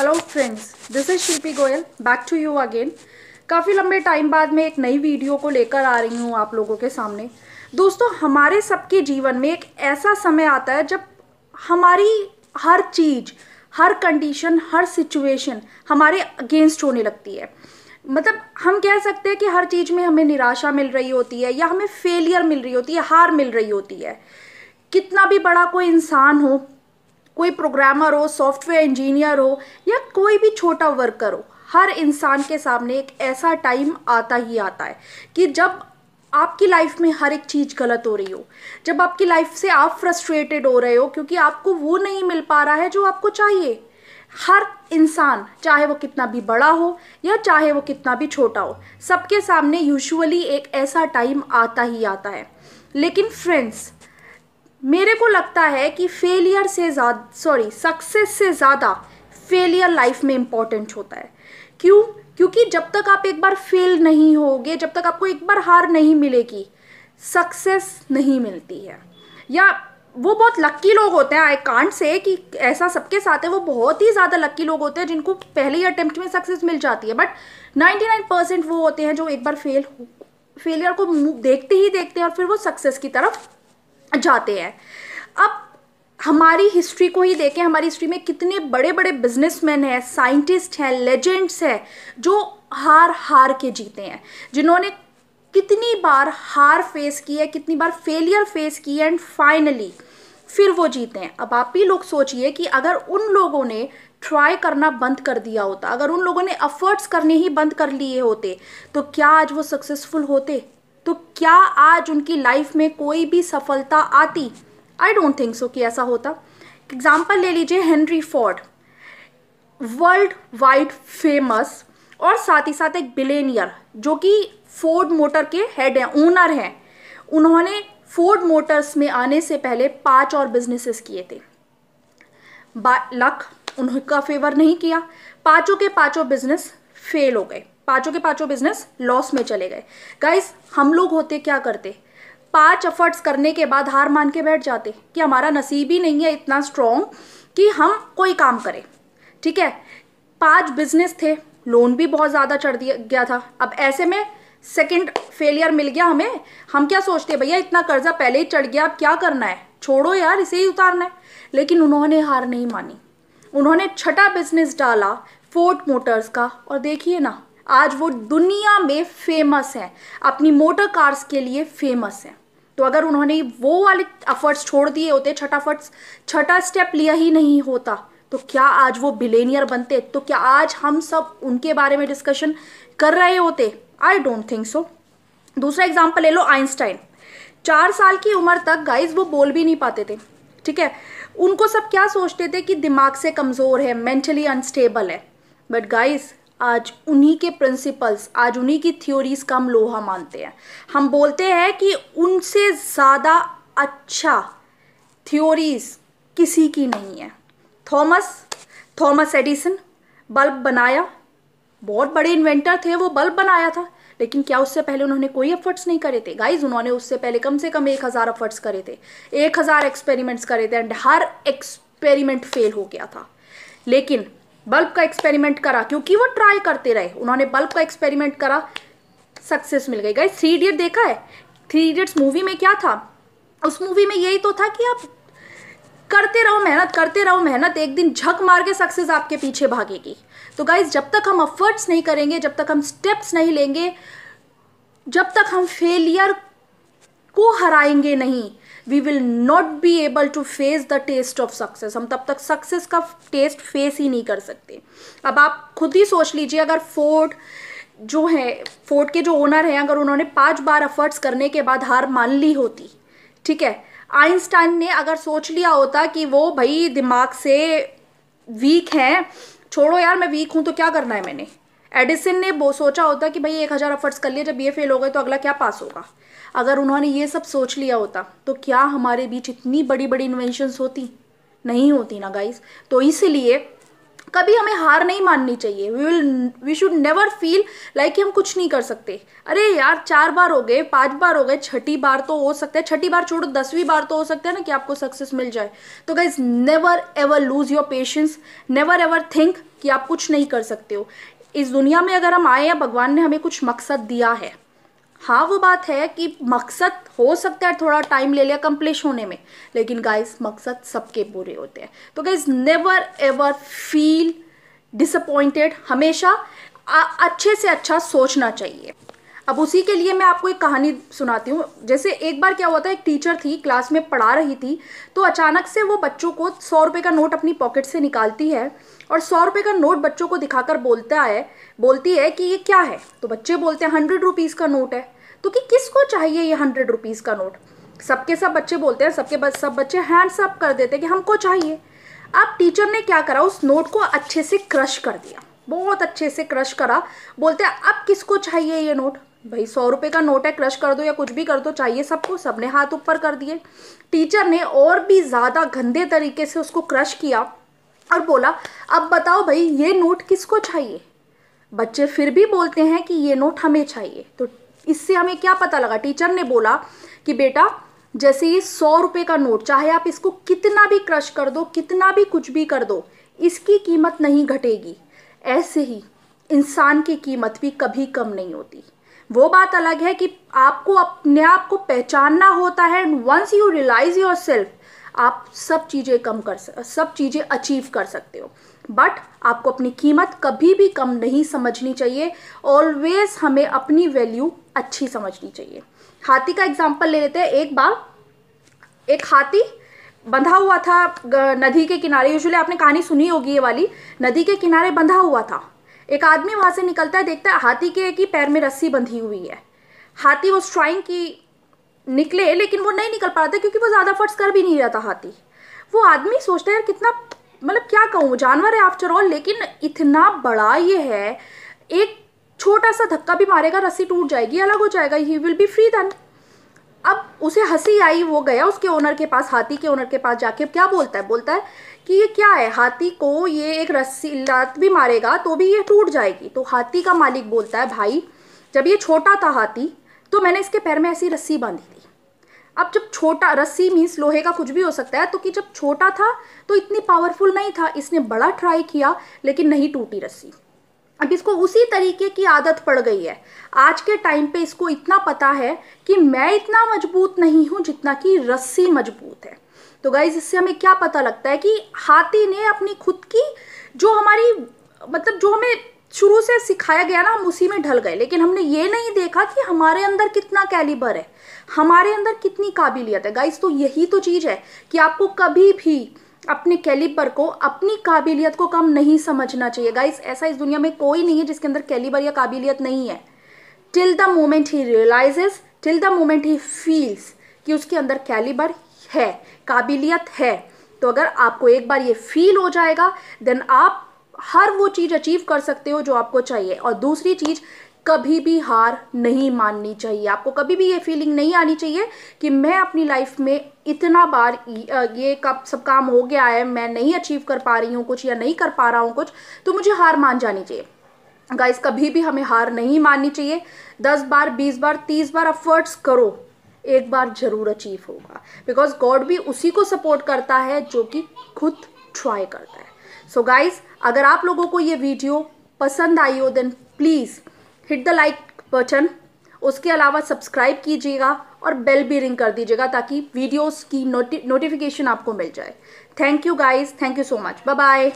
Hello friends this is Shilpi Goyal back to you again काफ़ी लंबे time बाद मैं एक नई वीडियो को लेकर आ रही हूँ आप लोगों के सामने। दोस्तों, हमारे सबके जीवन में एक ऐसा समय आता है जब हमारी हर चीज़, हर कंडीशन हर सिचुएशन हमारे अगेंस्ट होने लगती है। मतलब हम कह सकते हैं कि हर चीज़ में हमें निराशा मिल रही होती है या हमें फेलियर मिल रही होती है, हार मिल रही होती है। कितना भी बड़ा कोई इंसान हो कोई प्रोग्रामर हो सॉफ्टवेयर इंजीनियर हो, या कोई भी छोटा वर्कर हो, हर इंसान के सामने एक ऐसा टाइम आता ही आता है कि जब आपकी लाइफ में हर एक चीज़ गलत हो रही हो, जब आपकी लाइफ से आप फ्रस्ट्रेटेड हो रहे हो क्योंकि आपको वो नहीं मिल पा रहा है जो आपको चाहिए। हर इंसान, चाहे वो कितना भी बड़ा हो या चाहे वो कितना भी छोटा हो, सबके सामने यूजुअली एक ऐसा टाइम आता ही आता है। लेकिन फ्रेंड्स मेरे को लगता है कि फेलियर से ज़्यादा सॉरी सक्सेस से ज़्यादा फेलियर लाइफ में इंपॉर्टेंट होता है। क्यों? क्योंकि जब तक आप एक बार फेल नहीं होगे, जब तक आपको एक बार हार नहीं मिलेगी सक्सेस नहीं मिलती है। या वो बहुत लक्की लोग होते हैं आई कांट से कि ऐसा सबके साथ है, वो बहुत ही ज़्यादा लक्की लोग होते हैं जिनको पहले ही अटेम्प्ट में सक्सेस मिल जाती है। बट 99 परसेंट वो होते हैं जो एक बार फेल फेलियर को देखते ही देखते हैं और फिर वो सक्सेस की तरफ़ जाते हैं। अब हमारी हिस्ट्री को ही देखें, हमारी हिस्ट्री में कितने बड़े बड़े बिजनेसमैन हैं साइंटिस्ट हैं लेजेंड्स हैं, जो हार हार के जीते हैं। जिन्होंने कितनी बार हार फेस की है, कितनी बार फेलियर फेस की है एंड फाइनली फिर वो जीते हैं। अब आप ही लोग सोचिए कि अगर उन लोगों ने ट्राई करना बंद कर दिया होता, अगर उन लोगों ने अफर्ट्स करने ही बंद कर लिए होते तो क्या आज वो सक्सेसफुल होते? तो क्या आज उनकी लाइफ में कोई भी सफलता आती? आई डोंट थिंक सो कि ऐसा होता। एग्ज़ाम्पल ले लीजिए Henry Ford world wide famous और साथ ही साथ एक बिलेनियर जो कि फोर्ड मोटर के हेड हैं ओनर हैं। उन्होंने फोर्ड मोटर्स में आने से पहले पाँच और बिजनेसेस किए थे। लक उनका फेवर नहीं किया। पाँचों के पाँचों बिज़नेस फेल हो गए। पाँचों के पाँचों बिज़नेस लॉस में चले गए। गाइस हम लोग होते क्या करते? पाँच एफर्ट्स करने के बाद हार मान के बैठ जाते कि हमारा नसीब ही नहीं है इतना स्ट्रॉन्ग कि हम कोई काम करें। ठीक है? पाँच बिज़नेस थे लोन भी बहुत ज़्यादा चढ़ दिया, गया था। अब ऐसे में सेकंड फेलियर मिल गया हमें, हम क्या सोचते भैया, इतना कर्जा पहले ही चढ़ गया, अब क्या करना है? छोड़ो यार, इसे ही उतारना है। लेकिन उन्होंने हार नहीं मानी। उन्होंने छठा बिज़नेस डाला फोर्ट मोटर्स का, और देखिए ना आज वो दुनिया में फ़ेमस है। अपनी मोटर कार्स के लिए फ़ेमस है। तो अगर उन्होंने वो वाले एफर्ट्स छोड़ दिए होते, छठा फर्ट्स छठा स्टेप लिया ही नहीं होता तो क्या आज वो बिलेनियर बनते? तो क्या आज हम सब उनके बारे में डिस्कशन कर रहे होते? आई डोंट थिंक सो दूसरा एग्ज़ाम्पल ले लो आइंस्टाइन चार साल की उम्र तक गाइज़ वो बोल भी नहीं पाते थे। ठीक है? उनको सब क्या सोचते थे कि दिमाग से कमज़ोर है मेंटली अनस्टेबल है। बट गाइज़ आज उन्हीं के प्रिंसिपल्स आज उन्हीं की थ्योरीज का हम लोहा मानते हैं। हम बोलते हैं कि उनसे ज़्यादा अच्छा थ्योरीज किसी की नहीं है। थॉमस थॉमस एडिसन, बल्ब बनाया। बहुत बड़े इन्वेंटर थे, वो बल्ब बनाया था। लेकिन क्या उससे पहले उन्होंने कोई एफर्ट्स नहीं करे थे? गाइज़ उन्होंने उससे पहले कम से कम एक हज़ार एफर्ट्स करे थे। एक हज़ार एक्सपेरिमेंट्स करे थे एंड हर एक्सपेरिमेंट फेल हो गया था। लेकिन बल्ब का एक्सपेरिमेंट करा, क्योंकि वो ट्राई करते रहे। उन्होंने बल्ब का एक्सपेरिमेंट करा सक्सेस मिल गई। गाइस थ्री इडियट देखा है? थ्री इडियट्स मूवी में क्या था? उस मूवी में यही तो था कि आप करते रहो मेहनत, करते रहो मेहनत, एक दिन झक मार के सक्सेस आपके पीछे भागेगी। तो गाइज़ जब तक हम अफर्ट्स नहीं करेंगे, जब तक हम स्टेप्स नहीं लेंगे, जब तक हम फेलियर को हराएँगे नहीं we will not be able to face the test of success हम तब तक सक्सेस का टेस्ट फेस ही नहीं कर सकते। अब आप खुद ही सोच लीजिए, अगर फोर्ड जो है फोर्ड के जो ओनर हैं, अगर उन्होंने पाँच बार एफर्ट्स करने के बाद हार मान ली होती, ठीक है? आइंस्टाइन ने अगर सोच लिया होता कि वो भाई दिमाग से वीक हैं, छोड़ो यार, मैं वीक हूँ तो क्या करना है मैंने? एडिसन ने वो सोचा होता कि भाई एक हज़ार एफर्ट्स कर लिए, जब ये फेल हो गए तो अगला क्या पास होगा? अगर उन्होंने ये सब सोच लिया होता तो क्या हमारे बीच इतनी बड़ी बड़ी इन्वेंशंस होती? नहीं होती ना गाइस तो इसीलिए कभी हमें हार नहीं माननी चाहिए। We will we should never feel like कि हम कुछ नहीं कर सकते। अरे यार, चार बार हो गए, पाँच बार हो गए, छठी बार तो हो सकता है। छठी बार छोड़ो, दसवीं बार तो हो सकता है ना कि आपको सक्सेस मिल जाए। तो guys never ever lose your patience never ever think कि आप कुछ नहीं कर सकते हो। इस दुनिया में अगर हम आए या भगवान ने हमें कुछ मकसद दिया है हाँ वो बात है कि मकसद हो सकता है थोड़ा टाइम ले लिया कम्प्लिश होने में, लेकिन गाइस मकसद सबके पूरे होते हैं। तो guys never ever feel disappointed हमेशा अच्छे से अच्छा सोचना चाहिए। अब उसी के लिए मैं आपको एक कहानी सुनाती हूँ। जैसे एक बार क्या हुआ था, एक टीचर थी क्लास में पढ़ा रही थी तो अचानक से वो बच्चों को सौ रुपये का नोट अपनी पॉकेट से निकालती है और सौ रुपये का नोट बच्चों को दिखाकर बोलता है, बोलती है कि ये क्या है? तो बच्चे बोलते हैं, हंड्रेड रुपीज़ का नोट है। तो कि किसको चाहिए ये हंड्रेड रुपीज़ का नोट सबके सब बच्चे बोलते हैं, सबके सब बच्चे हैंड्स अप कर देते हैं कि हमको चाहिए। अब टीचर ने क्या करा, उस नोट को अच्छे से क्रश कर दिया। बहुत अच्छे से क्रश करा। बोलते हैं, अब किसको चाहिए ये नोट भाई, सौ रुपये का नोट है, क्रश कर दो या कुछ भी कर दो, चाहिए सबको, सबने हाथ ऊपर कर दिए। टीचर ने और भी ज़्यादा गंदे तरीके से उसको क्रश किया और बोला, अब बताओ भाई, ये नोट किसको चाहिए? बच्चे फिर भी बोलते हैं कि ये नोट हमें चाहिए। तो इससे हमें क्या पता लगा? टीचर ने बोला कि, बेटा, जैसे ये सौ रुपये का नोट, चाहे आप इसको कितना भी क्रश कर दो, कितना भी कुछ भी कर दो, इसकी कीमत नहीं घटेगी। ऐसे ही इंसान की कीमत भी कभी कम नहीं होती। वो बात अलग है कि आपको अपने आप को पहचानना होता है and once you realise yourself आप सब चीज़ें कम कर सब चीज़ें अचीव कर सकते हो। बट आपको अपनी कीमत कभी भी कम नहीं समझनी चाहिए। ऑलवेज हमें अपनी वैल्यू अच्छी समझनी चाहिए। हाथी का एग्ज़ाम्पल ले लेते हैं। एक बार एक हाथी बंधा हुआ था नदी के किनारे। यूजुअली आपने कहानी सुनी होगी ये वाली। नदी के किनारे बंधा हुआ था। एक आदमी वहाँ से निकलता है, देखता है हाथी के ही पैर में रस्सी बंधी हुई है। हाथी वो ट्राइंग की निकले, लेकिन वो नहीं निकल पा रहा था क्योंकि वो ज़्यादा फर्ट्स कर भी नहीं रहा था हाथी। वो आदमी सोचता है, यार कितना मतलब क्या कहूँ, जानवर है आफ्टर ऑल लेकिन इतना बड़ा ये है, एक छोटा सा धक्का भी मारेगा, रस्सी टूट जाएगी, अलग हो जाएगा he will be free then अब उसे हँसी आई, वो गया उसके ओनर के पास, हाथी के ओनर के पास जाके। क्या बोलता है? बोलता है कि ये क्या है? हाथी को ये एक रस्सी, लात भी मारेगा तो भी ये टूट जाएगी। तो हाथी का मालिक बोलता है, भाई, जब ये छोटा था हाथी तो मैंने इसके पैर में ऐसी रस्सी बांधी थी। अब जब छोटा, रस्सी मीन्स लोहे का कुछ भी हो सकता है तो कि जब छोटा था तो इतनी पावरफुल नहीं था। इसने बड़ा ट्राई किया, लेकिन नहीं टूटी रस्सी। अब इसको उसी तरीके की आदत पड़ गई है। आज के टाइम पे इसको इतना पता है कि मैं इतना मज़बूत नहीं हूँ जितना कि रस्सी मज़बूत है। तो गाइज़ इससे हमें क्या पता लगता है कि हाथी ने अपनी खुद की जो हमारी मतलब जो हमें शुरू से सिखाया गया ना, हम उसी में ढल गए। लेकिन हमने ये नहीं देखा कि हमारे अंदर कितना कैलिबर है, हमारे अंदर कितनी काबिलियत है। गाइज़ तो यही तो चीज़ है कि आपको कभी भी अपने कैलिबर को, अपनी काबिलियत को कम नहीं समझना चाहिए। गाइस ऐसा इस दुनिया में कोई नहीं है जिसके अंदर कैलिबर या काबिलियत नहीं है। Till the moment he realises till the moment he feels कि उसके अंदर कैलिबर है, काबिलियत है। तो अगर आपको एक बार ये फील हो जाएगा देन आप हर वो चीज़ अचीव कर सकते हो जो आपको चाहिए। और दूसरी चीज़ कभी भी हार नहीं माननी चाहिए। आपको कभी भी ये फीलिंग नहीं आनी चाहिए कि मैं अपनी लाइफ में इतना बार ये कब सब काम हो गया है, मैं नहीं अचीव कर पा रही हूँ कुछ या नहीं कर पा रहा हूँ कुछ तो मुझे हार मान जानी चाहिए। गाइस कभी भी हमें हार नहीं माननी चाहिए। दस बार, बीस बार, तीस बार अफर्ट्स करो। एक बार ज़रूर अचीव होगा। बिकॉज़ गॉड भी उसी को सपोर्ट करता है जो कि खुद ट्राई करता है। सो so गाइस अगर आप लोगों को ये वीडियो पसंद आई हो then please hit the like button उसके अलावा सब्सक्राइब कीजिएगा और बेल भी रिंग कर दीजिएगा ताकि वीडियोस की नोटि नोटिफिकेशन आपको मिल जाए. Thank you guys thank you so much bye bye